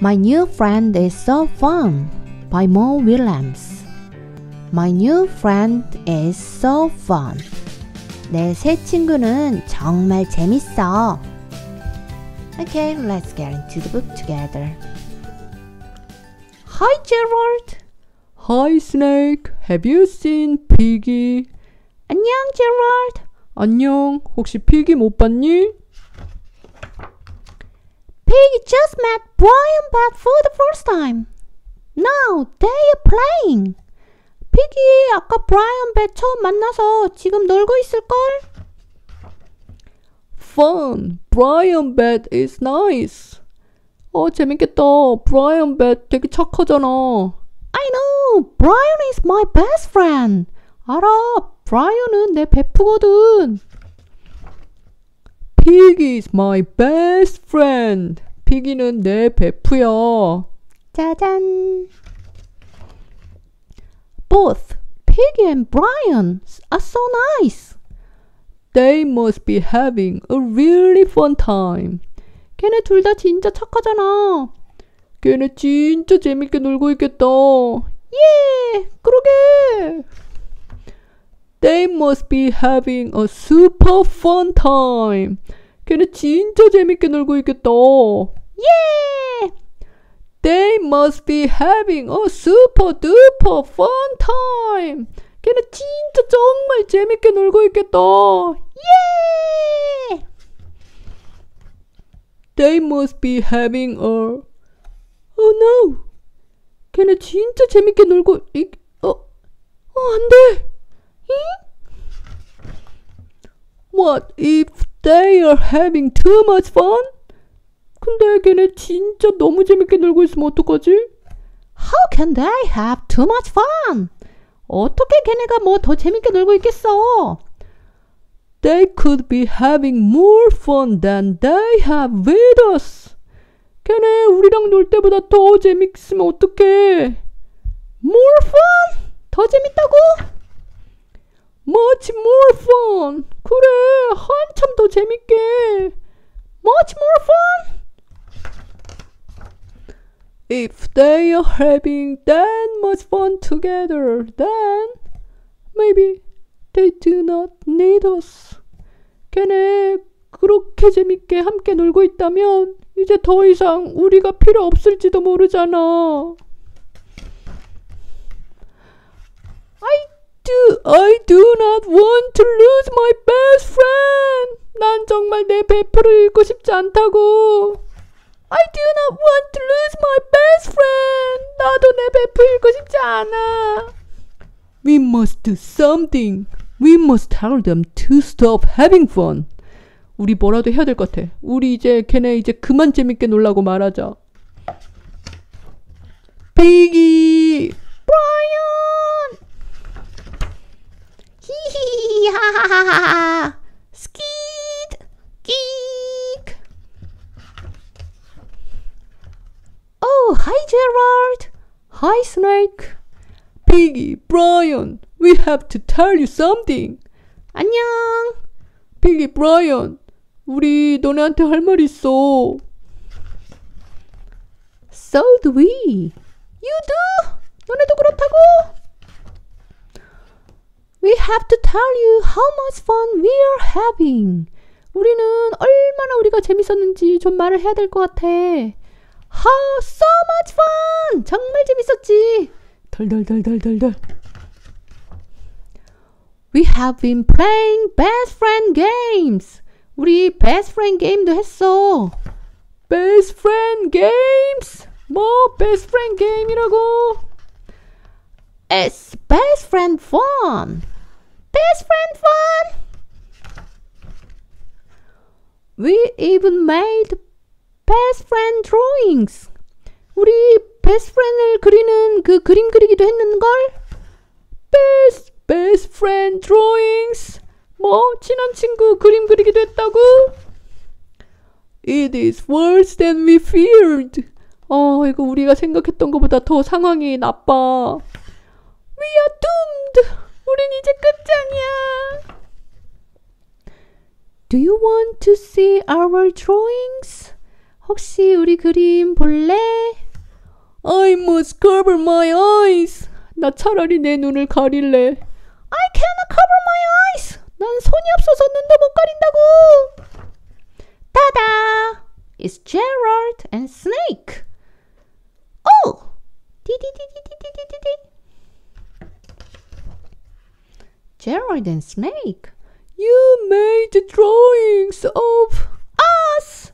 My new friend is so fun by Mo Williams. My new friend is so fun. 내 새 친구는 정말 재밌어. Okay, let's get into the book together. Hi, Gerald. Hi Snake, have you seen Piggy? 안녕, Gerald. 안녕, 혹시 피기 못 봤니? Piggy just met Brian Bat for the first time. Now they are playing. 피기 아까 브라이언 배 처음 만나서 지금 놀고 있을걸? Fun, Brian Bat is nice. 어, 재밌겠다. Brian Bat 되게 착하잖아. I know, Brian is my best friend. 알아, 브라이언은 내 베프거든. Piggy is my best friend. 피기는 내 베프야. 짜잔. Both Piggy and Brian are so nice. They must be having a really fun time. 걔네 둘 다 진짜 착하잖아. 걔네 진짜 재밌게 놀고 있겠다. 예, 그러게. They must be having a super fun time. 걔네 진짜 재밌게 놀고 있겠다. 예. They must be having a super duper fun time. 걔네 진짜 정말 재밌게 놀고 있겠다. 예. They must be having a Oh no. 걔네 진짜 재밌게 놀고 이 어. 어, 안 돼. What if they are having too much fun? 근데 걔네 진짜 너무 재밌게 놀고 있으면 어떡하지? How can they have too much fun? 어떻게 걔네가 뭐 더 재밌게 놀고 있겠어? They could be having more fun than they have with us. 걔네 우리랑 놀 때보다 더 재밌으면 어떡해? More fun? 더 재밌다고? Much more fun. 그래, 한참 더 재밌게. Much more fun? If they are having that much fun together, then maybe they do not need us. 걔네 그렇게 재밌게 함께 놀고 있다면 이제 더 이상 우리가 필요 없을지도 모르잖아. I do, I do not want to lose my best 베프를 잃고 싶지 않다고. I do not want to lose my best friend. 나도 내 베프 잃고 싶지 않아. We must do something. We must tell them to stop having fun. 우리 뭐라도 해야 될 것 같아. 우리 이제 걔네 이제 그만 재밌게 놀라고 말하자. 피기! 브라이언! 히히히하하하하 hi Gerald! Hi Snake! Piggy, Brian, we have to tell you something. 안녕! 피기, 브라이언, 우리 너네한테 할 말 있어. So do we. You do? 너네도 그렇다고? We have to tell you how much fun we are having. 우리는 얼마나 우리가 재밌었는지 좀 말을 해야 될 것 같아. How so much fun! 정말 재밌었지. 덜덜덜덜덜덜. We have been playing best friend games. 우리 best friend 게임도 했어. Best friend games? 뭐 best friend 게임이라고? It's best friend fun. Best friend fun. We even made best friend drawings. 우리 best friend을 그리는 그 그림 그리기도 했는걸? Best best friend drawings. 뭐 친한 친구 그림 그리기도 했다고? It is worse than we feared. 어, 이거 우리가 생각했던 것보다 더 상황이 나빠. We are doomed. 우린 이제 끝장이야. Do you want to see our drawings? 혹시 우리 그림 볼래? I must cover my eyes. 나 차라리 내 눈을 가릴래. I cannot cover my eyes. 난 손이 없어서 눈도 못 가린다고. 따다! It's Gerald and Snake. Oh! 디디디디디디디디. Gerald and Snake. You made drawings of us.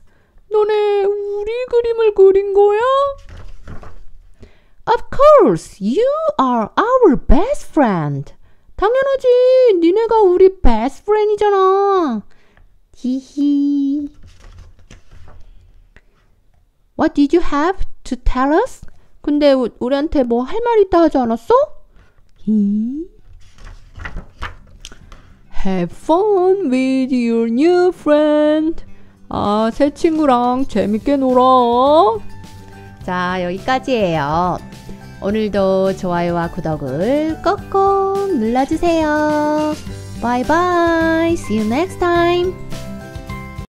너네 우리 그림을 그린 거야? Of course, you are our best friend. 당연하지. 니네가 우리 best friend이잖아. 히히. What did you have to tell us? 근데 우, 우리한테 뭐 할 말 있다 하지 않았어? 히. Have fun with your new friend. 아, 새 친구랑 재밌게 놀아. 자, 여기까지예요. 오늘도 좋아요와 구독을 꼭꼭 눌러주세요. Bye bye. See you next time.